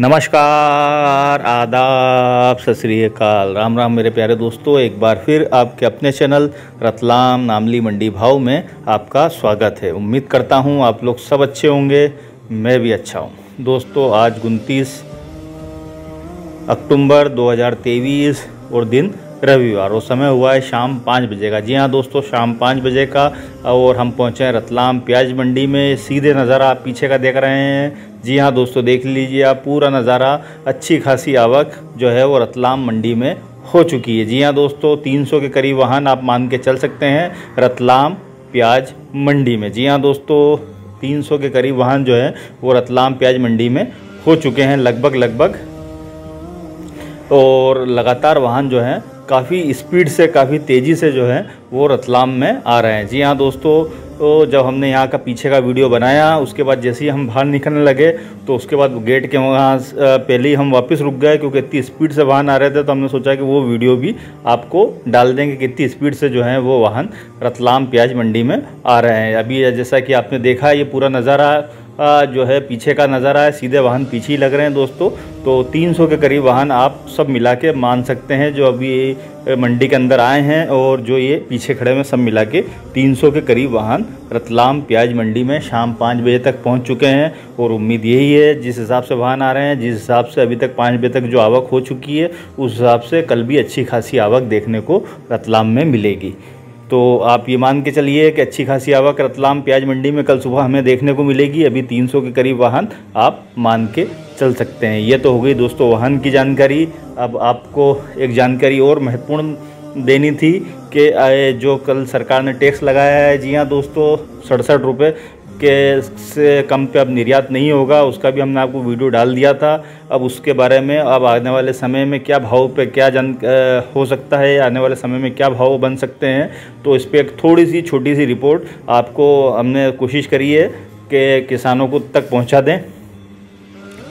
नमस्कार, आदाब, सत श्रीकाल राम राम मेरे प्यारे दोस्तों, एक बार फिर आपके अपने चैनल रतलाम नामली मंडी भाव में आपका स्वागत है। उम्मीद करता हूँ आप लोग सब अच्छे होंगे, मैं भी अच्छा हूँ। दोस्तों, आज उनतीस अक्टूबर 2023 और दिन रविवार और समय हुआ है शाम पाँच बजे का। जी हाँ दोस्तों, शाम पाँच बजे का, और हम पहुँचे हैं रतलाम प्याज मंडी में, सीधे नज़ारा आप पीछे का देख रहे हैं। जी हाँ दोस्तों, देख लीजिए आप, पूरा नज़ारा, अच्छी खासी आवक जो है वो रतलाम मंडी में हो चुकी है। जी हाँ दोस्तों 300 के करीब वाहन आप मान के चल सकते हैं रतलाम प्याज मंडी में। जी हाँ दोस्तों 300 के करीब वाहन जो है वो रतलाम प्याज मंडी में हो चुके हैं लगभग लगभग और लगातार वाहन जो हैं काफ़ी स्पीड से, काफ़ी तेज़ी से जो है वो रतलाम में आ रहे हैं। जी हाँ दोस्तों तो जब हमने यहाँ का पीछे का वीडियो बनाया, उसके बाद जैसे ही हम बाहर निकलने लगे तो उसके बाद गेट के वहाँ पहले ही हम वापस रुक गए, क्योंकि इतनी स्पीड से वाहन आ रहे थे तो हमने सोचा कि वो वीडियो भी आपको डाल देंगे कि इतनी स्पीड से जो है वो वाहन रतलाम प्याज मंडी में आ रहे हैं। अभी जैसा कि आपने देखा, ये पूरा नज़ारा जो है, पीछे का नज़ारा है, सीधे वाहन पीछे ही लग रहे हैं दोस्तों। तो 300 के करीब वाहन आप सब मिला के मान सकते हैं, जो अभी मंडी के अंदर आए हैं और जो ये पीछे खड़े हैं, सब मिला के 300 के करीब वाहन रतलाम प्याज मंडी में शाम पाँच बजे तक पहुँच चुके हैं। और उम्मीद यही है, जिस हिसाब से वाहन आ रहे हैं, जिस हिसाब से अभी तक पाँच बजे तक जो आवक हो चुकी है, उस हिसाब से कल भी अच्छी खासी आवक देखने को रतलाम में मिलेगी। तो आप ये मान के चलिए कि अच्छी खासी आवक रतलाम प्याज मंडी में कल सुबह हमें देखने को मिलेगी। अभी 300 के करीब वाहन आप मान के चल सकते हैं। ये तो हो गई दोस्तों वाहन की जानकारी। अब आपको एक जानकारी और महत्वपूर्ण देनी थी कि जो कल सरकार ने टैक्स लगाया है। जी हाँ दोस्तों, सड़सठ रुपये के से कम पे अब निर्यात नहीं होगा, उसका भी हमने आपको वीडियो डाल दिया था। अब उसके बारे में, अब आने वाले समय में क्या भाव पे क्या जन हो सकता है आने वाले समय में क्या भाव बन सकते हैं तो इस पर एक थोड़ी सी छोटी सी रिपोर्ट आपको हमने कोशिश करी है कि किसानों को तक पहुँचा दें,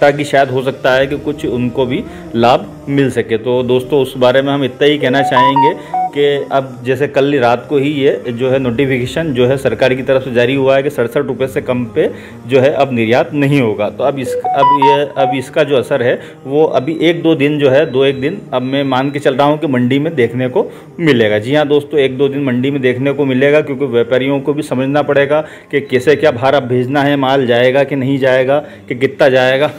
ताकि शायद हो सकता है कि कुछ उनको भी लाभ मिल सके। तो दोस्तों, उस बारे में हम इतना ही कहना चाहेंगे। कि अब जैसे कल रात को ही ये जो है नोटिफिकेशन जो है सरकार की तरफ़ से जारी हुआ है कि सड़सठ रुपये से कम पे जो है अब निर्यात नहीं होगा। तो अब इस, अब ये, अब इसका जो असर है, वो अभी एक दो दिन जो है, दो एक दिन अब मैं मान के चल रहा हूँ कि मंडी में देखने को मिलेगा। जी हाँ दोस्तों, एक दो दिन मंडी में देखने को मिलेगा क्योंकि व्यापारियों को भी समझना पड़ेगा कि कैसे क्या भार अब भेजना है, माल जाएगा कि नहीं जाएगा, कि कितना जाएगा।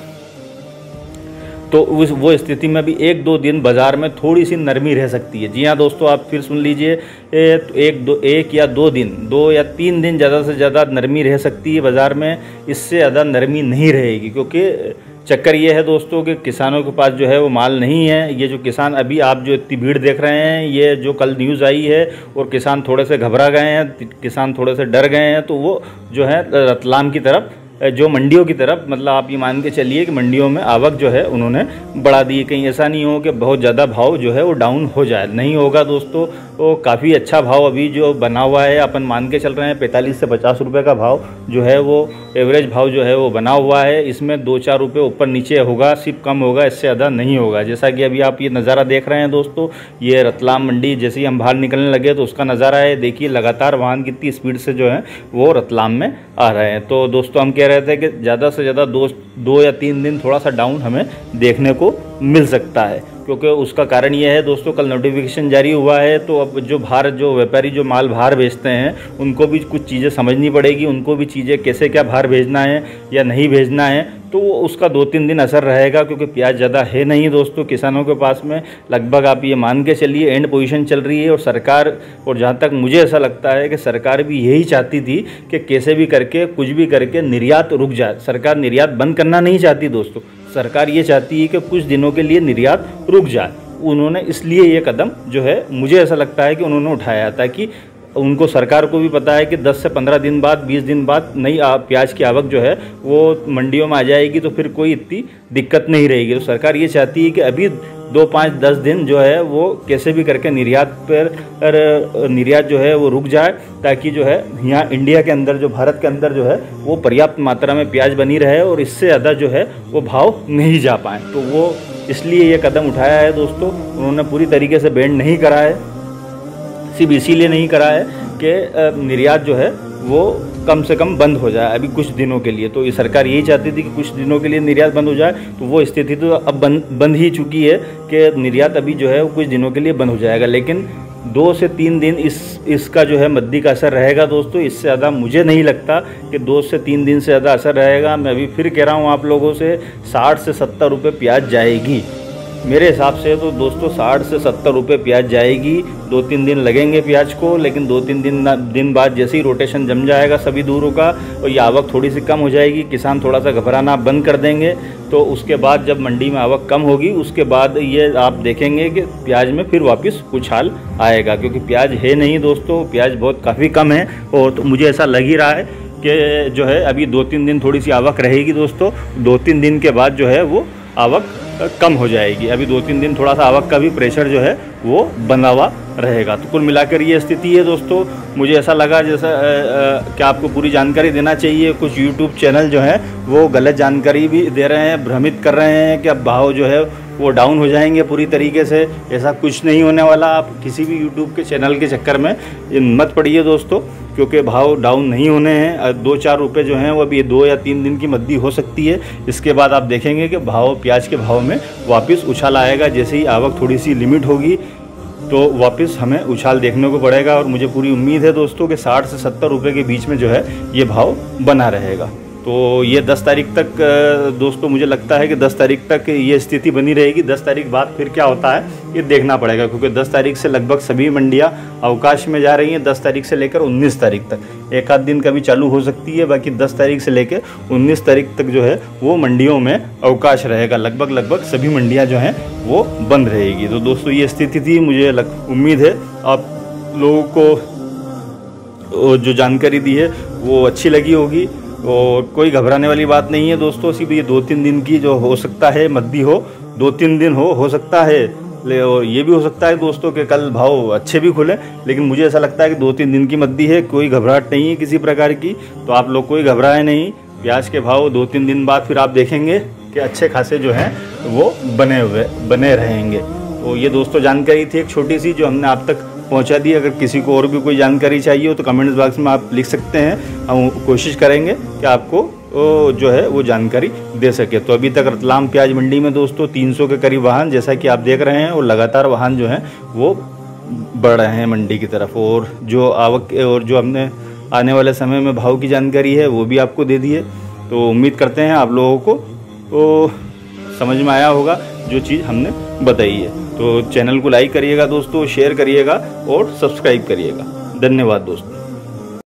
तो उस, वो स्थिति में भी एक दो दिन बाज़ार में थोड़ी सी नरमी रह सकती है। जी हाँ दोस्तों, आप फिर सुन लीजिए तो एक दो, एक या दो दिन, दो या तीन दिन ज़्यादा से ज़्यादा नरमी रह सकती है बाज़ार में। इससे ज़्यादा नरमी नहीं रहेगी, क्योंकि चक्कर ये है दोस्तों कि किसानों के पास जो है वो माल नहीं है। ये जो किसान अभी आप जो इतनी भीड़ देख रहे हैं, ये जो कल न्यूज़ आई है और किसान थोड़े से घबरा गए हैं, किसान थोड़े से डर गए हैं तो वो जो है रतलाम की तरफ़ जो मंडियों की तरफ़ मतलब आप ये मान के चलिए कि मंडियों में आवक जो है उन्होंने बढ़ा दी कहीं ऐसा नहीं हो कि बहुत ज़्यादा भाव जो है वो डाउन हो जाए। नहीं होगा दोस्तों वो काफ़ी अच्छा भाव अभी जो बना हुआ है। अपन मान के चल रहे हैं पैंतालीस से पचास रुपये का भाव जो है वो एवरेज भाव जो है वो बना हुआ है। इसमें दो चार रुपये ऊपर नीचे होगा, सिर्फ़ कम होगा, इससे ज़्यादा नहीं होगा। जैसा कि अभी आप ये नज़ारा देख रहे हैं दोस्तों, ये रतलाम मंडी, जैसे ही हम बाहर निकलने लगे तो उसका नज़ारा है। देखिए, लगातार वाहन कितनी स्पीड से जो है वो रतलाम में आ रहे हैं। तो दोस्तों, हम कह रहे थे कि ज़्यादा से ज़्यादा दो दो या तीन दिन थोड़ा सा डाउन हमें देखने को मिल सकता है। क्योंकि उसका कारण यह है, दोस्तों, कल नोटिफिकेशन जारी हुआ है तो अब जो बाहर, जो व्यापारी, जो माल बाहर भेजते हैं, उनको भी कुछ चीज़ें समझनी पड़ेगी, उनको भी चीज़ें कैसे क्या बाहर भेजना है या नहीं भेजना है। तो उसका दो तीन दिन असर रहेगा, क्योंकि प्याज ज़्यादा है नहीं दोस्तों किसानों के पास में। लगभग आप ये मान के चलिए एंड पोजीशन चल रही है और सरकार, और जहाँ तक मुझे ऐसा लगता है कि सरकार भी यही चाहती थी कि कैसे भी करके, कुछ भी करके निर्यात रुक जाए। सरकार निर्यात बंद करना नहीं चाहती दोस्तों। सरकार ये चाहती है कि कुछ दिनों के लिए निर्यात रुक जाए। उन्होंने इसलिए ये कदम जो है, मुझे ऐसा लगता है कि उन्होंने उठाया, ताकि उनको सरकार को भी पता है कि 10 से 15 दिन बाद 20 दिन बाद नई प्याज की आवक जो है, वो मंडियों में आ जाएगी तो फिर कोई इतनी दिक्कत नहीं रहेगी। तो सरकार ये चाहती है कि अभी दो पाँच, दस दिन जो है, वो कैसे भी करके निर्यात पर, निर्यात जो है, वो रुक जाए, ताकि जो है, यहाँ इंडिया के अंदर जो, भारत के अंदर जो है, वो पर्याप्त मात्रा में प्याज बनी रहे और इससे ज़्यादा जो है, वो भाव नहीं जा पाए। तो वो इसलिए ये कदम उठाया है दोस्तों। उन्होंने पूरी तरीके से बैंड नहीं करा है। सिर्फ़ इसीलिए नहीं करा है कि निर्यात जो है वो कम से कम बंद हो जाए अभी कुछ दिनों के लिए। तो ये सरकार यही चाहती थी कि कुछ दिनों के लिए निर्यात बंद हो जाए तो वो स्थिति तो अब बंद बंद ही चुकी है कि निर्यात अभी जो है वो कुछ दिनों के लिए बंद हो जाएगा। लेकिन दो से तीन दिन इस, इसका जो है मद्दी का असर रहेगा दोस्तों। इससे ज़्यादा मुझे नहीं लगता कि दो से तीन दिन से ज़्यादा असर रहेगा। मैं अभी फिर कह रहा हूँ आप लोगों से, साठ से सत्तर रुपये प्याज जाएगी। मेरे हिसाब से तो दोस्तों साठ से सत्तर रुपये प्याज जाएगी। दो तीन दिन लगेंगे प्याज को, लेकिन दो तीन दिन दिन बाद जैसे ही रोटेशन जम जाएगा सभी दूरों का और ये आवक थोड़ी सी कम हो जाएगी। किसान थोड़ा सा घबराना बंद कर देंगे। तो उसके बाद जब मंडी में आवक कम होगी, उसके बाद ये आप देखेंगे कि प्याज में फिर वापस उछाल आएगा, क्योंकि प्याज है नहीं दोस्तों। प्याज बहुत काफ़ी कम है, और तो मुझे ऐसा लग ही रहा है कि जो है अभी दो तीन दिन थोड़ी सी आवक रहेगी दोस्तों। दो तीन दिन के बाद जो है वो आवक कम हो जाएगी। अभी दो तीन दिन थोड़ा सा आवक का भी प्रेशर जो है, वो बना हुआ रहेगा। तो कुल मिलाकर ये स्थिति है दोस्तों। मुझे ऐसा लगा जैसा कि आपको पूरी जानकारी देना चाहिए। कुछ यूट्यूब चैनल जो हैं, वो गलत जानकारी भी दे रहे हैं, भ्रमित कर रहे हैं कि अब भाव जो है, वो डाउन हो जाएँगे पूरी तरीके से। ऐसा कुछ नहीं होने वाला। आप किसी भी यूट्यूब के चैनल के चक्कर में मत पड़िए दोस्तों, क्योंकि भाव डाउन नहीं होने हैं। दो चार रुपये जो हैं, वो अभी दो या तीन दिन की मद्दी हो सकती है। इसके बाद आप देखेंगे कि भाव, प्याज के भाव में वापस उछाल आएगा। जैसे ही आवक थोड़ी सी लिमिट होगी तो वापस हमें उछाल देखने को पड़ेगा और मुझे पूरी उम्मीद है दोस्तों कि साठ से 70 रुपए के बीच में जो है ये भाव बना रहेगा। तो ये 10 तारीख तक दोस्तों मुझे लगता है कि 10 तारीख तक ये स्थिति बनी रहेगी। 10 तारीख बाद फिर क्या होता है, ये देखना पड़ेगा, क्योंकि 10 तारीख से लगभग सभी मंडियाँ अवकाश में जा रही हैं। 10 तारीख से लेकर 19 तारीख तक। एक आध दिन कभी चालू हो सकती है, बाकी 10 तारीख से लेकर 19 तारीख तक जो है वो मंडियों में अवकाश रहेगा। लगभग लगभग सभी मंडियाँ जो हैं वो बंद रहेगी। तो दोस्तों, ये स्थिति थी, मुझे लग, उम्मीद है आप लोगों को जो जानकारी दी है, वो अच्छी लगी होगी। और कोई घबराने वाली बात नहीं है दोस्तों, सिर्फ़ ये दो तीन दिन की जो हो सकता है, मद्दी हो, दो तीन दिन हो हो सकता है। ले ये भी हो सकता है दोस्तों के कल भाव अच्छे भी खुले, लेकिन मुझे ऐसा लगता है कि दो तीन दिन की मद्दी है, कोई घबराहट नहीं है किसी प्रकार की तो आप लोग कोई घबराए नहीं, प्याज के भाव दो तीन दिन बाद फिर आप देखेंगे कि अच्छे खासे जो हैं, वो बने हुए, बने रहेंगे। तो ये दोस्तों जानकारी थी एक छोटी सी, जो हमने आप तक पहुँचा दी। अगर किसी को और भी कोई जानकारी चाहिए हो तो कमेंट्स बॉक्स में आप लिख सकते हैं। हम कोशिश करेंगे कि आपको जो है, वो जानकारी दे सके। तो अभी तक रतलाम प्याज मंडी में दोस्तों 300 के करीब वाहन, जैसा कि आप देख रहे हैं, और लगातार वाहन जो हैं, वो बढ़ रहे हैं मंडी की तरफ़। और जो आवक, और जो हमने आने वाले समय में भाव की जानकारी है, वो भी आपको दे दी है। तो उम्मीद करते हैं आप लोगों को तो समझ में आया होगा जो चीज़ हमने बताई है। तो चैनल को लाइक करिएगा दोस्तों, शेयर करिएगा, और सब्सक्राइब करिएगा। धन्यवाद दोस्तों।